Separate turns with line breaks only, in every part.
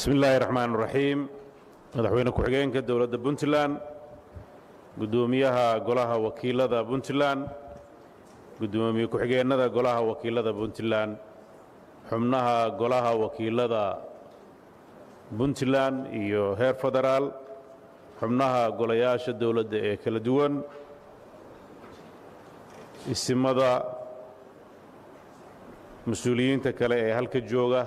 bismi illaahi raxmaan raxiim madaxweyne ku-xigeenka dowladda puntland guddoomiyaha golaha wakiilada puntland guddoomiye ku-xigeennada golaha wakiilada puntland xubnaha golaha wakiilada puntland iyo heer federaal xubnaha golayaasha dowladda ee kala duwan isimada mas'uuliyiinta kale ee halka jooga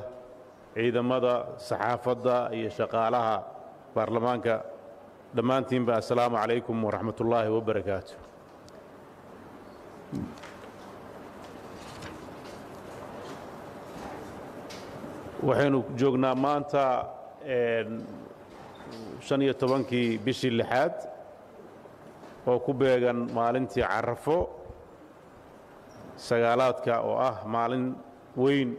ciidamada saxaafadda iyo shaqaalaha baarlamaanka. Dhammaantiinba assalaamu calaykum waraxmat ullaahi wabarakaatu waxaynu joognaa maanta shan iyo tobankii bishii lixaad oo ku beegan maalintii carafo sagaalaadka oo ah maalin weyn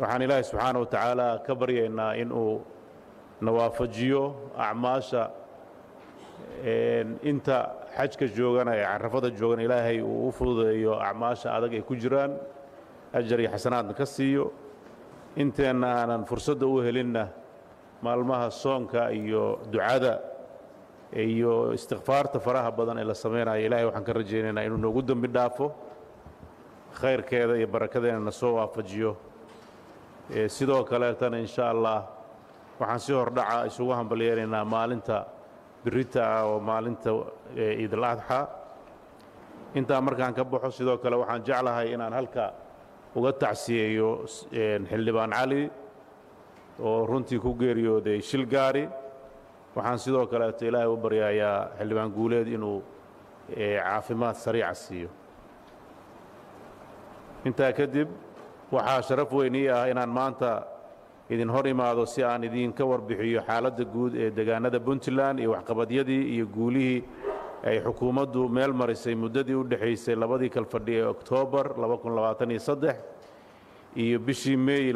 waxaan ilaahay subxaana wa tacaala ka baryaynaa inuu nawaafajiyo acmaasha inta xajka joogana ee carafada joogana ilaahay uu u fududeeyo acmaasha adag ay ku jiraan ajar iyo xasanaadna ka siiyo. Inteenna aanan fursadda u helinna maalmaha soonka iyo ducada iyo istikfaarta faraha badan ee la samaynayo ilahay waxaan ka rajaynaynaa inuu noogu dembi dhaafo. Khayrkeeda iyo barakadeena na soo waafajiyo sidoo kaleetana insha allah waxaan si hordhaca isugu hambalyeelaynaa maalinta birita ah oo maalinta ciidal adxa intaa markaan ka baxo sidoo kale waxaan jeclahay inaan halka uga tacsiyeeyo xildhibaan cali oo runtii ku geeriyooday shil gaari. Waxaan sidoo kaleeto ilaahay u baryayaa xildhibaan guuleed inuu caafimaad sariica siiyo. Intaa kadib waxaa sharaf weyn ii ah inaan maanta idin hor imaado si aan idinka warbixiyo xaaladda guud ee degaanada puntland iyo waxqabadyadii iyo guulihii ay xukuumaddu meel marisay muddadii u dhexaysay labadii kalfadhi ee oktoobar iyo bishii meey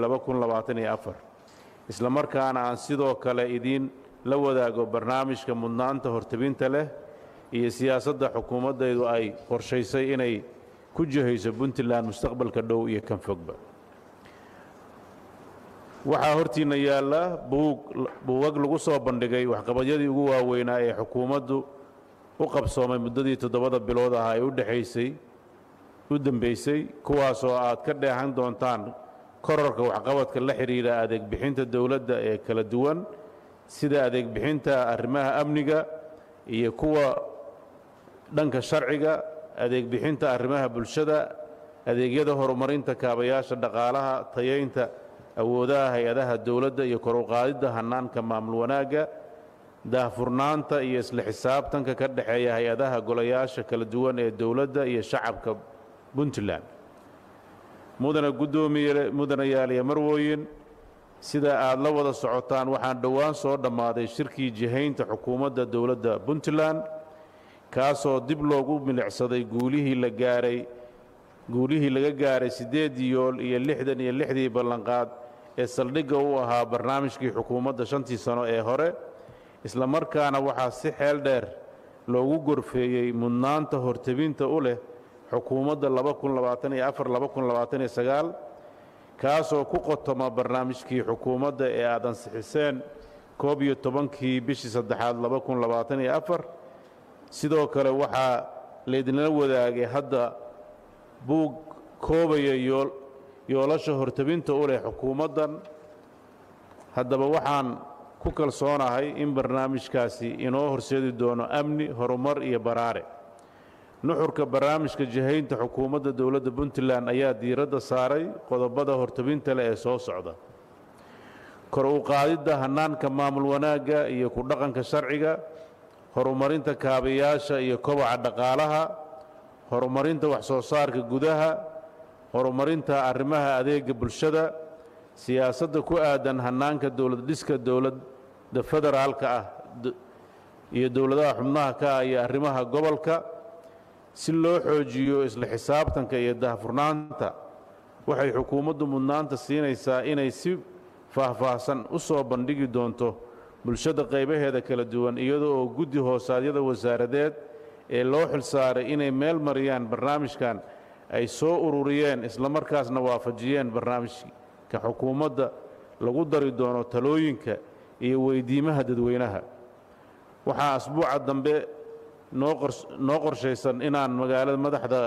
isla markaana aan sidoo kale idiin la wadaago barnaamijka mudnaanta hortebinta leh iyo siyaasadda xukuumaddaydu ay qorshaysay inay ku jihayso puntland mustaqbalka dhow iyo kan fogba. Waxaa hortiinna yaalla buugag lagu soo bandhigay waxqabadyadii ugu waaweynaa ee xukuumaddu u qabsoomay muddadii toddobada bilood ah ee u dhexaysay u dembaysay kuwaasoo aad ka dheehan doontaan korarka waxqabadka la xidhiidha adeegbixinta dowladda ee kala duwan sida adeegbixinta arrimaha amniga iyo kuwa dhanka sharciga adeegbixinta arrimaha bulshada adeegyada horumarinta kaabayaasha dhaqaalaha tayaynta awoodaha hay'adaha dowladda iyo kor u qaadidda hannaanka maamul wanaagga daahfurnaanta iyo isla xisaabtanka ka dhexeeya hay'adaha golayaasha kala duwan ee dowladda iyo shacabka puntland. Mudana guddoomiye mudanayaaliya marwooyin sida aad la wada socotaan waxaan dhowaan soo dhammaaday shirkii jihaynta xukuumadda dowladda puntland kaasoo dib loogu milicsaday guulihii la gaaray guulihii laga gaaray siddeedii yool iyo lixdan iyo lixdii ballanqaad ee saldhigga u ahaa barnaamijkii xukuumadda shantii sano ee hore isla markaana waxaa si xeel dheer loogu gorfeeyey mudnaanta hortebinta u leh xukuumadda kaasoo ku qotoma barnaamijkii xukuumadda ee aad ansixiseen koob iyo tobankii bishii saddexaad sidoo kale waxaa laydinla wadaagay hadda buug koobaya yoolasha hortebinta u leh xukuumaddan. Haddaba waxaan ku kalsoonahay in barnaamijkaasi inoo horseedi doono amni horumar iyo baraare. Nuxurka barnaamijka jihaynta xukuumadda dowladda puntland ayaa diiradda saaray qodobada hortebinta leh ee soo socda. Kor u qaadidda hannaanka maamul wanaagga iyo ku dhaqanka sharciga horumarinta kaabayaasha iyo kobaca dhaqaalaha horumarinta wax soo saarka gudaha horumarinta arrimaha adeega bulshada siyaasadda ku aadan hannaanka dowlad dhiska dowladda federaalka ah iyo dowladaha xubnaha ka ah iyo arrimaha gobolka si loo xoojiyo isla xisaabtanka iyo daahfurnaanta. Waxay xukuumaddu mudnaanta siinaysaa inay si faahfaahsan u soo bandhigi doonto bulshada qaybaheeda kala duwan iyada oo guddi hoosaadyada wasaaradeed ee loo xilsaaray inay meel mariyaan barnaamijkan ay soo ururiyeen islamarkaasna waafajiyeen barnaamijka xukuumadda lagu dari doono talooyinka iyo weydiimaha dadweynaha. Waxaa asbuuca dambe noo qorshaysan inaan magaalada madaxda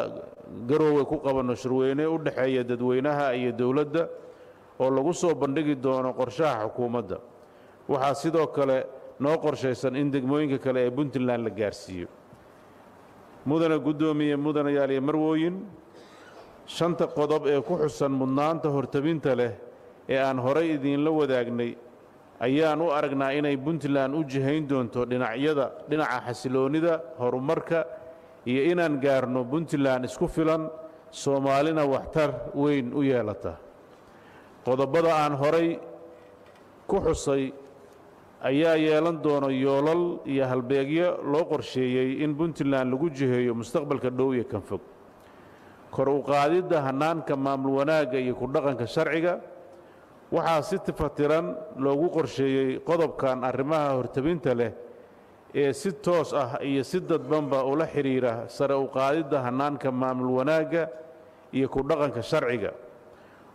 garoowe ku qabanno shirweyne u dhexeeya dadweynaha iyo dowladda oo lagu soo bandhigi doono qorshaha xukuumadda waxaa sidoo kale noo qorshaysan in degmooyinka kale ee puntland la gaarsiiyo. Mudana guddoomiye mudanayaal iyo marwooyin shanta qodob ee ku xusan mudnaanta hortabinta leh ee aan horay idiinla wadaagnay ayaan u aragnaa inay puntland u jihayn doonto dhinacyada dhinaca xasiloonnida horumarka iyo inaan gaarno puntland isku filan soomaalina waxtar weyn u yeelata. Qodobada aan horay ku xusay ayaa yeelan doono yoolal iyo halbeegyo loo qorsheeyey in puntland lagu jiheeyo mustaqbalka dhow iyo kan fog. Kor u qaadidda hannaanka maamul wanaagga iyo ku dhaqanka sharciga waxaa si tifatiran loogu qorsheeyey qodobkan arrimaha hortabinta leh ee si toos ah iyo si dadbanba ula xidhiira sare u qaadidda hannaanka maamul wanaagga iyo ku dhaqanka sharciga.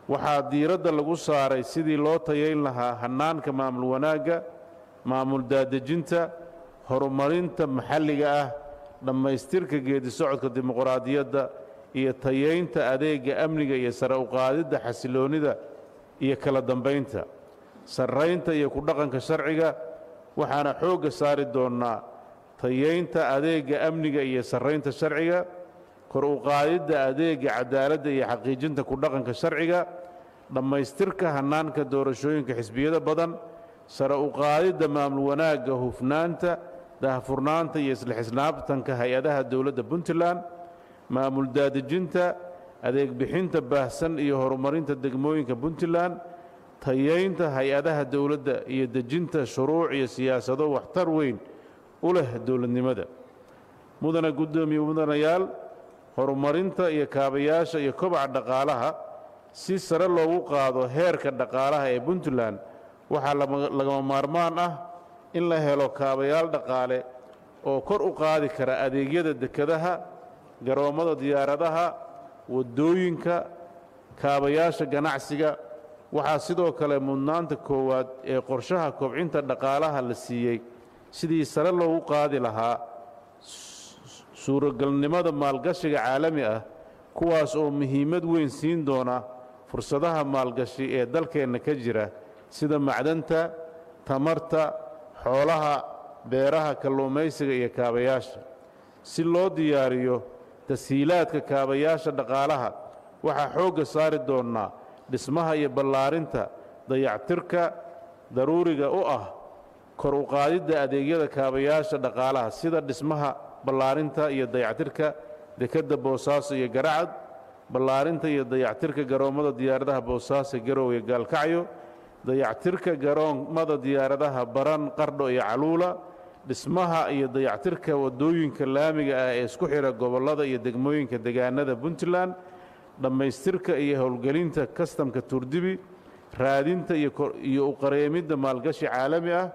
Waxaa diiradda lagu saaray sidii loo tayayn lahaa hannaanka maamul wanaagga maamul daadejinta horumarinta maxalliga ah dhammaystirka geedi socodka dimuqraadiyadda iyo tayaynta adeegga amniga iyo sare u qaadidda xasiloonnida iyo kala dambaynta. Sarraynta iyo ku dhaqanka sharciga waxaana xoogga saari doonnaa tayaynta adeegga amniga iyo sarraynta sharciga kor u qaadidda adeegga cadaaladda iyo xaqiijinta ku dhaqanka sharciga dhammaystirka hannaanka doorashooyinka xisbiyada badan sare u qaadidda maamul wanaagga hufnaanta dahfurnaanta iyo isla xisnaabtanka hay'adaha dowladda puntland maamul daadejinta adeeg bixinta baahsan iyo horumarinta degmooyinka puntland tayaynta hay'adaha dowladda iyo dejinta shuruuc iyo siyaasado waxtar weyn u leh dowladnimada. Mudana guddoomiye mudanayaal horumarinta iyo kaabayaasha iyo kobaca dhaqaalaha si sare loogu qaado heerka dhaqaalaha ee puntland waxaa lagama maarmaan ah in la helo kaabayaal dhaqaale oo kor u qaadi kara adeegyada dekedaha garoommada diyaaradaha waddooyinka kaabayaasha ganacsiga. Waxaa sidoo kale mudnaanta koowaad ee qorshaha kobcinta dhaqaalaha la siiyey sidii sare loogu qaadi lahaa suuragalnimada maalgashiga caalami ah kuwaas oo muhiimad weyn siin doona fursadaha maalgashi ee dalkeenna ka jira sida macdanta tamarta xoolaha beeraha kalluumaysiga iyo kaabayaasha. Si loo diyaariyo tashiilaadka kaabayaasha dhaqaalaha waxaa xoogga saari doonnaa dhismaha iyo ballaarinta dayactirka daruuriga u ah kor u qaadidda adeegyada kaabayaasha dhaqaalaha sida dhismaha ballaarinta iyo dayactirka dekedda boosaaso iyo garacad ballaarinta iyo dayactirka garoommada diyaaradaha boosaaso garow iyo gaalkacyo dayactirka garoommada diyaaradaha baran qardho iyo caluula dhismaha iyo dayactirka waddooyinka laamiga ah ee isku xidha gobollada iyo degmooyinka degaanada puntland dhammaystirka iyo howlgelinta kastamka turdibi raadinta iyo u qareemidda maalgashi caalami ah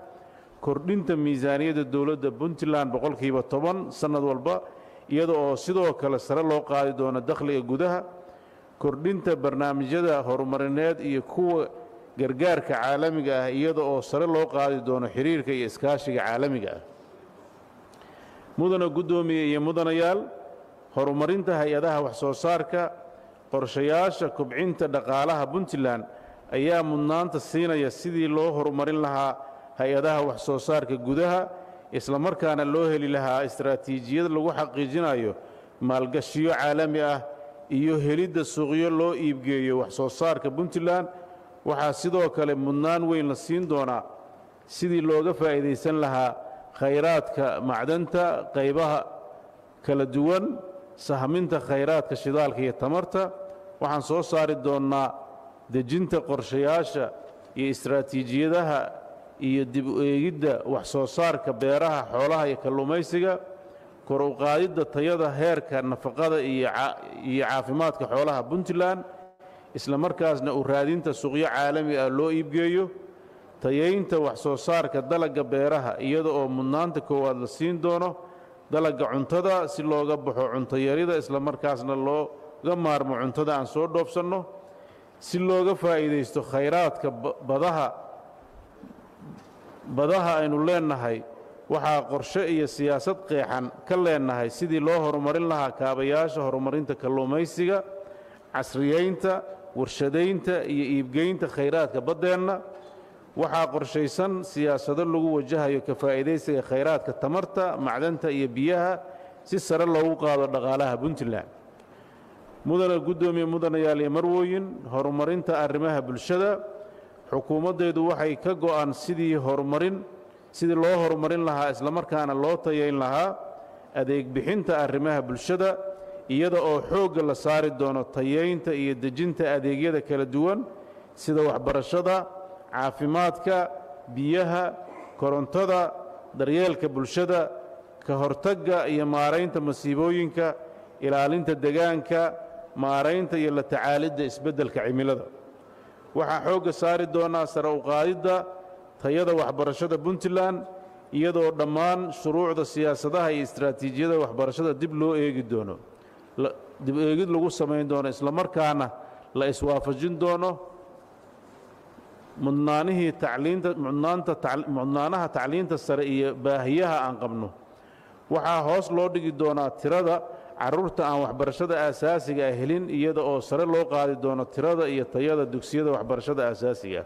kordhinta miisaaniyadda dowladda puntland boqolkiiba toban sannad walba iyada oo sidoo kale sare loo qaadi doono dakhliga gudaha kordhinta barnaamijyada horumarineed iyo kuwa gargaarka caalamiga ah iyada oo sare loo qaadi doono xiriirka iyo iskaashiga caalamiga ah. Mudana guddoomiye iyo mudanayaal horumarinta hay'adaha wax soo saarka qorshayaasha kobcinta dhaqaalaha puntland ayaa mudnaanta siinaya sidii loo horumarin lahaa hay'adaha wax soo saarka gudaha islamarkaana loo heli lahaa istaraatiijiyad lagu xaqiijinayo maalgashiyo caalami ah iyo helidda suuqyo loo iibgeeyo wax soo saarka puntland waxaa sidoo kale mudnaan weyn la siin doonaa sidii looga faa'iidaysan lahaa khayraadka macdanta qaybaha kala duwan sahminta khayraadka shidaalka iyo tamarta. Waxaan soo saari doonnaa dejinta qorshayaasha iyo istaraatiijiyadaha iyo dib u eegidda wax soo saarka beeraha xoolaha iyo kalluumaysiga kor u qaadidda tayada heerka nafaqada iyo caafimaadka xoolaha puntland isla markaasna u raadinta suuqyo caalami ah loo iibgeeyo tayaynta wax soo saarka dalagga beeraha iyada oo mudnaanta koowaad la siin doono dalagga cuntada si looga baxo cuntayarida isla markaasna looga maarmo cuntada aan soo dhoofsanno si looga faa'iidaysto khayraadka badaha badaha aynu leennahay waxaa qorshe iyo siyaasad qeexan ka leennahay sidii loo horumarin lahaa kaabayaasha horumarinta kalluumaysiga casriyaynta warshadaynta iyo iibgeynta khayraadka baddeenna waxaa qorshaysan siyaasado lagu wajahayo ka faa'iidaysiga khayraadka tamarta macdanta iyo biyaha si sare loogu qaado dhaqaalaha puntland. Mudana guddoomiye mudanayaal iyo marwooyin horumarinta arrimaha bulshada xukuumaddeedu waxay ka go'an sidii horumarin sidii loo horumarin lahaa islamarkaana loo tayayn lahaa adeeg bixinta arrimaha bulshada iyada oo xoogga la saari doono tayaynta iyo dejinta adeegyada kala duwan sida waxbarashada caafimaadka biyaha korontada daryeelka bulshada ka hortagga iyo maaraynta masiibooyinka ilaalinta degaanka maaraynta iyo la tacaalidda isbeddelka cimilada. Waxaa xoogga saari doonaa sare u qaadidda tayada waxbarashada puntland iyadoo dhammaan shuruucda siyaasadaha iyo istraatiijiyada waxbarashada dib loo eegi doono dib eegid lagu samayn doono islamarkaana la iswaafajin doono mudnaanihii tacliinta mudnaanta mudnaanaha tacliinta sare iyo baahiyaha aan qabno. Waxaa hoos loo dhigi doonaa tirada carruurta aan waxbarashada aasaasiga ah helin iyada oo sare loo qaadi doono tirada iyo tayada dugsiyada waxbarashada aasaasiga ah.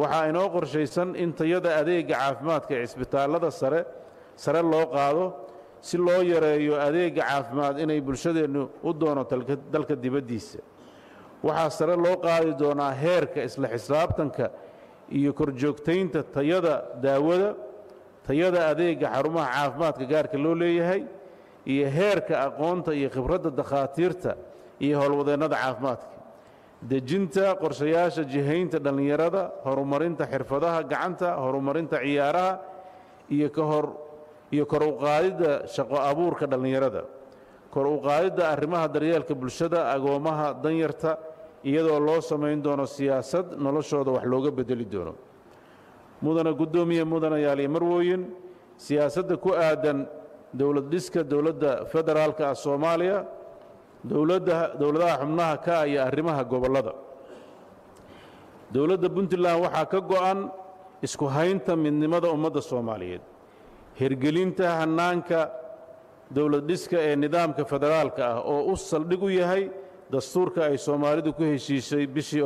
Waxaa inoo qorshaysan in tayada adeegga caafimaadka ee cisbitaallada sare sare loo qaado si loo yareeyo adeegga caafimaad inay bulshadeennu u doono dalka dibaddiisa. Waxaa sare loo qaadi doonaa heerka isla xisaabtanka iyo korjoogtaynta tayada daawada tayada adeegga xarumaha caafimaadka gaarka loo leeyahay iyo heerka aqoonta iyo khibradda dakhaatiirta iyo howlwadeennada caafimaadka. Dejinta qorshayaasha jihaynta dhallinyarada horumarinta xirfadaha gacanta horumarinta ciyaaraha iyo kahor iyo kor u shaqo abuurka dhallinyarada. Kor u arrimaha daryeelka bulshada agoommaha danyarta iyadoo loo samayn doono siyaasad noloshooda wax looga beddeli doono. Mudana guddoomiye mudanayaal iyo marwooyin siyaasadda ku aadan dowlad dhiska dowladda federaalka ah soomaaliya dowladda dowladaha xubnaha ka ah iyo arrimaha gobollada. Dowladda puntland waxaa ka go'an isku haynta midnimada ummadda soomaaliyeed hirgelinta hannaanka dowlad dhiska ee nidaamka federaalka ah oo u saldhig u yahay dastuurka ay soomaalidu ku heshiishay bishii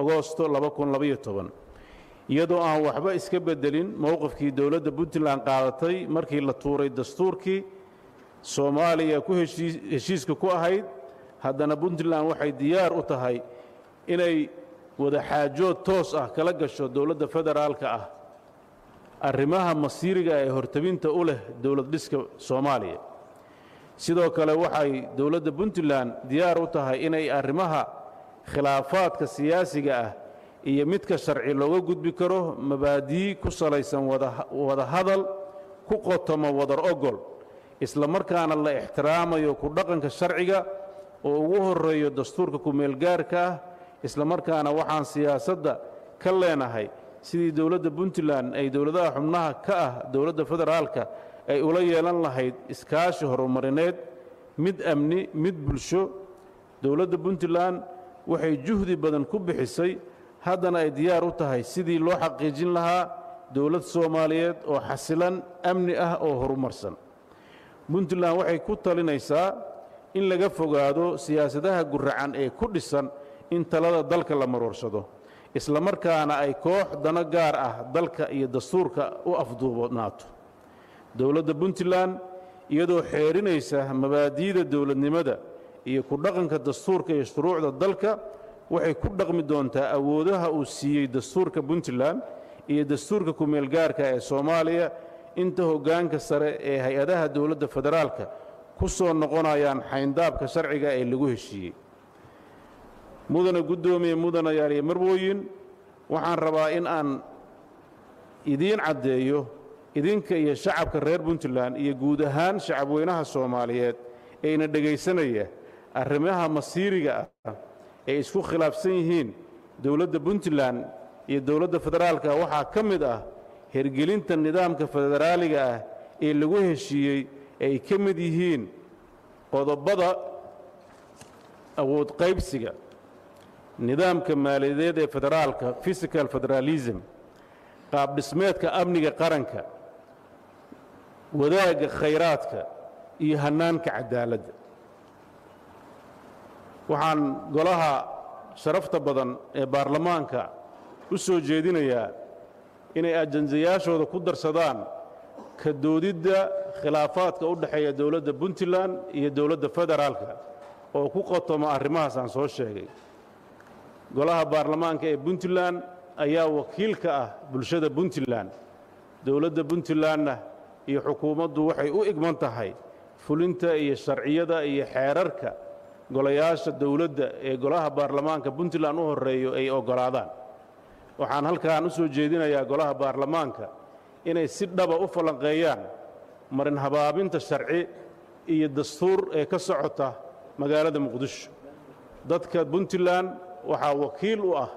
agoosto iyadoo aan waxba iska beddelin mowqifkii dowladda puntland qaadatay markii la tuuray dastuurkii soomaaliya ku heshiiska ku ahayd haddana puntland waxay diyaar u tahay inay wadaxaajood toos ah kala gasho dowladda federaalka ah arrimaha masiiriga ee hortabinta u leh dowlad dhiska soomaaliya. Sidoo kale waxay dowladda puntland diyaar u tahay inay arrimaha khilaafaadka siyaasiga ah iyo midka sharci looga gudbi karo mabaadii ku salaysan wada hadal ku qotomo wadar ogol isla markaana la ixtiraamayo ku dhaqanka sharciga oo ugu horreeyo dastuurka ku-meelgaarka ah isla markaana waxaan siyaasadda ka leenahay sidii dowladda puntland ay dowladaha xubnaha ka ah dowladda federaalka ay ula yeelan lahayd iskaashi horumarineed mid amni mid bulsho. Dowladda puntland waxay juhdi badan ku bixisay haddana ay diyaar u tahay sidii loo xaqiijin lahaa dowlad soomaaliyeed oo xasilan amni ah oo horumarsan. Puntland waxay ku talinaysaa in laga fogaado siyaasadaha guracan ee ku dhisan in talada dalka la maroorsado isla markaana ay koox dano gaar ah dalka iyo dastuurka u afduubnaato dowladda puntland iyadoo xeerinaysa mabaadi'da dowladnimada iyo ku dhaqanka dastuurka iyo shuruucda dalka waxay ku dhaqmi doontaa awoodaha uu siiyey dastuurka puntland iyo dastuurka ku-meelgaarka ee soomaaliya inta hoggaanka sare ee hay'adaha dowladda federaalka ku soo noqonayaan xayndaabka sharciga ee lagu heshiiyey mudana guddoomiye mudanayaal iyo marwooyin waxaan rabaa in aan idiin caddeeyo idinka iyo shacabka reer puntland iyo guud ahaan shacabweynaha soomaaliyeed ee dhegaysanaya arrimaha masiiriga ah ay isku khilaafsan yihiin dowladda puntland iyo dowladda federaalka. Waxaa ka mid ah hergelinta nidaamka federaaliga ah ee lagu heshiiyey ay ka mid yihiin qodobbada awood qaybsiga nidaamka maaliyadeed ee federaalka physical federalism qaab dhismeedka amniga qaranka wadaagga khayraadka iyo hannaanka cadaaladda waxaan golaha sharafta badan ee baarlamaanka u soo jeedinayaa inay ajandayaashooda ku darsadaan ka doodidda khilaafaadka u dhexeeya dowladda puntland iyo dowladda federaalka oo ku qotoma arrimahaas aan soo sheegay golaha baarlamaanka ee puntland ayaa wakiil ka ah bulshada puntland. Dowladda puntlandna iyo xukuumaddu waxay u igman tahay fulinta iyo sharciyada iyo xeerarka golayaasha dowladda ee golaha baarlamaanka puntland u horreeyo ay oggolaadaan waxaan halkaan u soo jeedinayaa golaha baarlamaanka inay si dhaba u falanqeeyaan marin habaabinta sharci iyo dastuur ee ka socota magaalada muqdisho. Dadka puntland waxaa wakiil u ah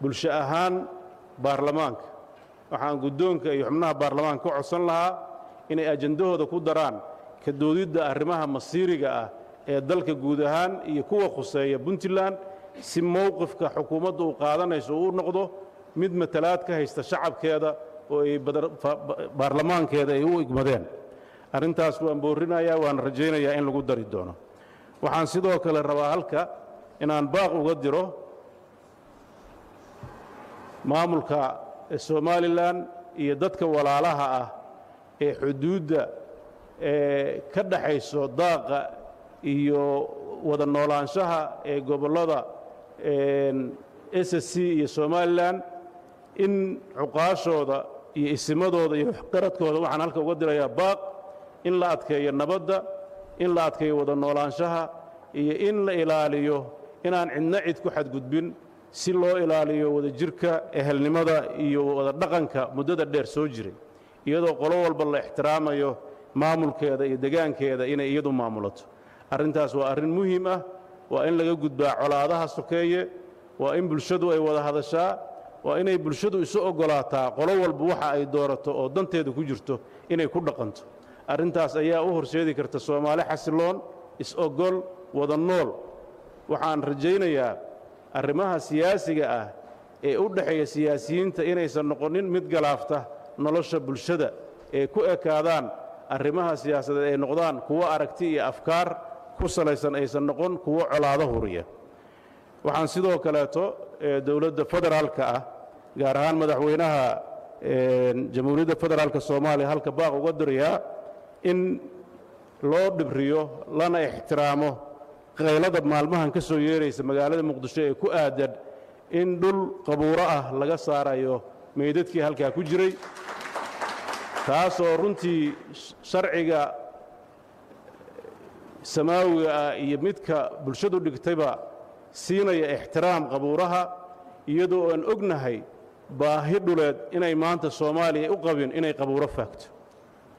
bulsho ahaan baarlamaanka. Waxaan guddoonka iyo xubnaha baarlamaanka ka codsan lahaa inay ajandahooda ku daraan ka doodidda arrimaha masiiriga ah ee dalka guud ahaan iyo kuwa khuseeya puntland si mowqifka xukuumadda uu qaadanayso uu noqdo mid matalaad ka haysta shacabkeeda oo ay baarlamaankeeda ay u igmadeen. Arrintaas waan boorrinayaa waan rajaynayaa in lagu dari doono. Waxaan sidoo kale rabaa halka inaan baaq uga diro maamulka somalilan iyo dadka walaalaha ah ee xuduudda ee ka dhaxayso daaqa iyo wada noolaanshaha ee gobollada s c iyo somalilan in cuqaashooda iyo isimadooda iyo qaradkooda waxaan halka uga dirayaa baaq in la adkeeyo nabadda in la adkeeyo wada noolaanshaha iyo in la ilaaliyo inaan cidna cid ku xadgudbin si loo ilaaliyo wada jirka ehelnimada iyo wada dhaqanka muddada dheer soo jiray iyadoo qolo walba la ixtiraamayo maamulkeeda iyo degaankeeda inay iyadu maamulato. Arrintaas waa arrin muhiim ah waa in laga gudbaa colaadaha sokeeye waa in bulshadu ay wada hadashaa waa inay bulshadu isu oggolaataa qolo walba waxa ay doorato oo danteeda ku jirto inay ku dhaqanto. Arrintaas ayaa u horseedi karta soomaali xasiloon is-ogol wada nool waxaan rajaynayaa arrimaha siyaasiga ah ee u dhexeeya siyaasiyiinta inaysan noqonin mid galaafta nolosha bulshada ee ku ekaadaan arrimaha siyaasadeed ay noqdaan kuwo aragti iyo afkaar ku salaysan aysan noqon kuwo colaado huriya. Waxaan sidoo kaleeto dowladda federaalka ah gaar ahaan madaxweynaha jamhuuriyadda federaalka soomaaliya halka baaq uga dirayaa in loo dhibriyo lana ixtiraamo qaylada maalmahan ka soo yeeraysa magaalada muqdisho ee ku aadan in dhul qabuuro ah laga saarayo meydadkii halkaa ku jiray. Taasoo runtii sharciga samaawiga ah iyo midka bulshadu dhigtayba siinaya ixtiraam qabuuraha iyadoo aan ognahay baahi dhuleed inay maanta soomaaliya u qabin inay qabuuro faagto.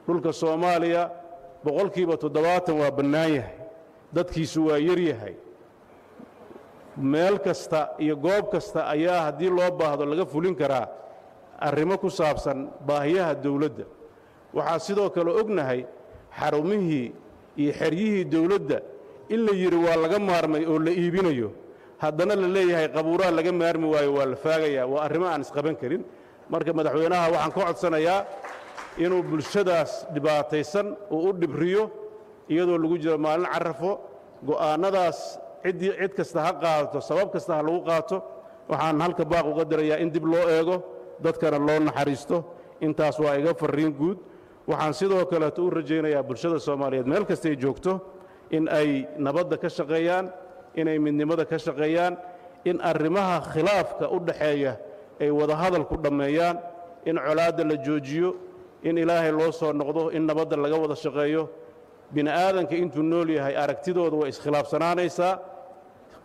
Dhulka soomaaliya boqolkiiba toddobaatan waa bannaan yahay dadkiisu waa yar yahay. Meel kasta iyo goob kasta ayaa haddii loo baahdo laga fulin karaa arrimo ku saabsan baahiyaha dawladda waxaa sidoo kale ognahay xarumihii iyo xeryihii dawladda in la yidhi waa laga maarmay oo la iibinayo. Haddana la leeyahay qabuuraha laga maarmi waayo waa la faagayaa waa arrimo aan isqaban karin. Marka madaxweynaha waxaan ka codsanayaa inuu bulshadaas dhibaataysan uu u dhibriyo iyadoo lagu jiro maalin carafo go'aannadaas ciddii cid kasta ha qaadato sabab kasta ha lagu qaato waxaan halka baaq uga dirayaa in dib loo eego dadkana loo naxariisto. Intaas waa iga farriin guud. Waxaan sidoo kaleeto u rajaynayaa bulshada soomaaliyeed meel kastay joogto in ay nabadda ka shaqeeyaan inay midnimada ka shaqeeyaan in arrimaha khilaafka u dhaxeeya ay wada hadal ku dhammeeyaan in colaadda la joojiyo in ilaahay loo soo noqdo in nabadda laga wada shaqeeyo bini aadanka intuu nool yahay aragtidooda way iskhilaafsanaanaysaa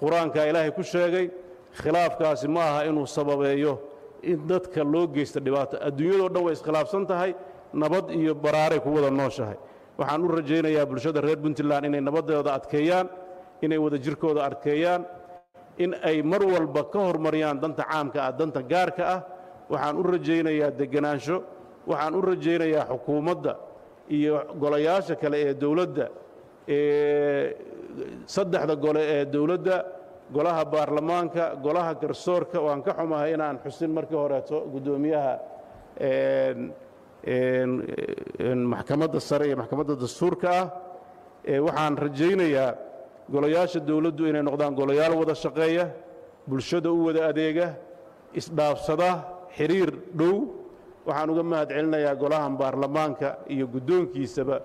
qur'aankaa ilaahay ku sheegay khilaafkaasi ma aha inuu sababeeyo in dadka loo geysta dhibaato. Adduunyadoo dhan way iskhilaafsan tahay nabad iyo baraaray ku wada nooshahay. Waxaan u rajaynayaa bulshada reer puntland inay nabadooda adkeeyaan inay wada jirkooda adkeeyaan in ay mar walba ka hormariyaan danta caamka ah danta gaarka ah. Waxaan u rajaynayaa degenaansho waxaan u rajaynayaa xukuumadda iyo golayaasha kale ee dowladda saddexda gole ee dowladda golaha baarlamaanka golaha garsoorka waan ka xumahay inaan xusin markii horeeto guddoomiyaha maxkamadda sare iyo maxkamadda dastuurka ah waxaan rajaynayaa golayaasha dowladdu inay noqdaan golayaal wada shaqeeya bulshada u wada adeega isdhaafsada xiriir dhow waxaan uga mahad celinayaa golahan baarlamaanka iyo guddoonkiisaba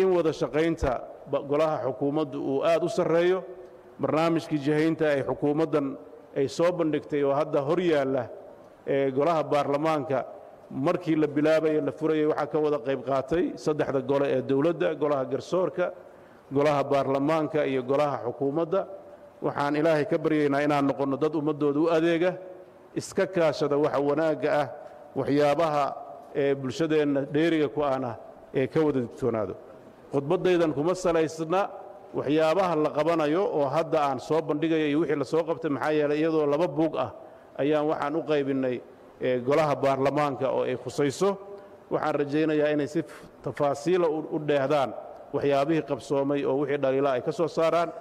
in wada shaqaynta golaha xukuumaddu uu aad u sarreeyo. Barnaamijkii jihaynta ay xukuumaddan ay soo bandhigtay oo hadda hor yaalla golaha baarlamaanka markii la bilaabaye la furayay waxaa ka wada qayb qaatay saddexda gole ee dowladda golaha garsoorka golaha baarlamaanka iyo golaha xukuumadda. Waxaan ilaahay ka baryaynaa inaan noqonno dad ummaddooda u adeega iska kaashada waxa wanaagga ah waxyaabaha ee bulshadeenna dheeriga ku ahna ee ka wada digtoonaado. Khudbaddaydan kuma salaysna waxyaabaha la qabanayo oo hadda aan soo bandhigaya iyo wixii la soo qabtay maxaa yeelay iyadoo laba buug ah ayaan waxaan u qaybinnay golaha baarlamaanka oo ay khusayso. Waxaan rajaynayaa inay si tafaasiila u dheehdaan waxyaabihii qabsoomay oo wixii dhaliila ay ka soo saaraan.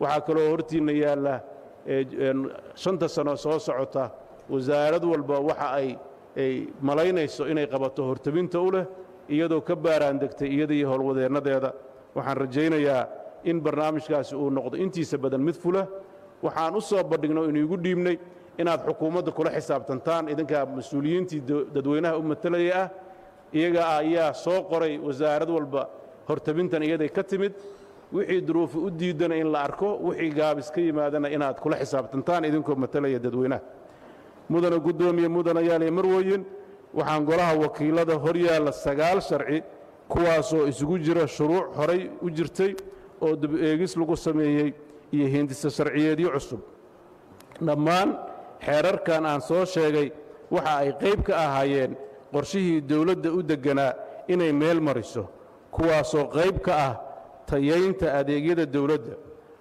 Waxaa kaloo hortiinna yaalla shanta sano soo socota wasaarad walba waxa ay ay malaynayso inay qabato hortabinta u leh iyadoo ka baaraan degtay iyada iyo howlwadeennadeeda. Waxaan rajaynayaa in barnaamijkaasi uu noqdo intiisa badan mid fula. Waxaan u soo bandhigno inuigu dhiibnay inaad xukuumadda kula xisaabtantaan idinkaa mas'uuliyiintii dadweynaha u matalaya ah. Iyaga ayaa soo qoray wasaarad walba hortabintan iyaday ka timid. Wixii duruufi u diidana in la arko wixii gaabis ka yimaadana inaad kula xisaabtantaan idinkoo matalaya dadweynaha mudana guddoomiye mudanayaal iyo marweyn waxaan golaha wakiilada hor yaalla sagaal sharci kuwaasoo isugu jira shuruuc horay u jirtay oo dib-eegis lagu sameeyey iyo hindisa sharciyeedyo cusub. Dhammaan xeerarkan aan soo sheegay waxa ay qayb ka ahaayeen qorshihii dawladda u degganaa inay meel mariso kuwaasoo qayb ka ah tayaynta adeegyada dawladda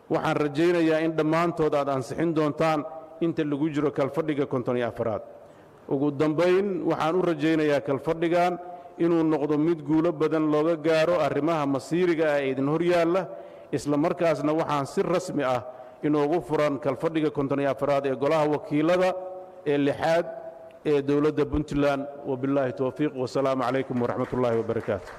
waxaan rajaynayaa in dhammaantood aad ansixin doontaan inta lagu jiro kalfadhiga konton iyo afaraad. Ugu dambayn waxaan u rajaynayaa kalfadhigan inuu noqdo mid guulo badan looga gaaro arrimaha masiiriga ah ee idin hor yaalla isla markaasna waxaan si rasmi ah inoogu furan kalfadhiga konton iyo afaraad ee golaha wakiilada ee lixaad ee dowladda puntland. Wabilaahi towfiiq wasalaamu calaykum waraxmat ullaahi wabarakaatu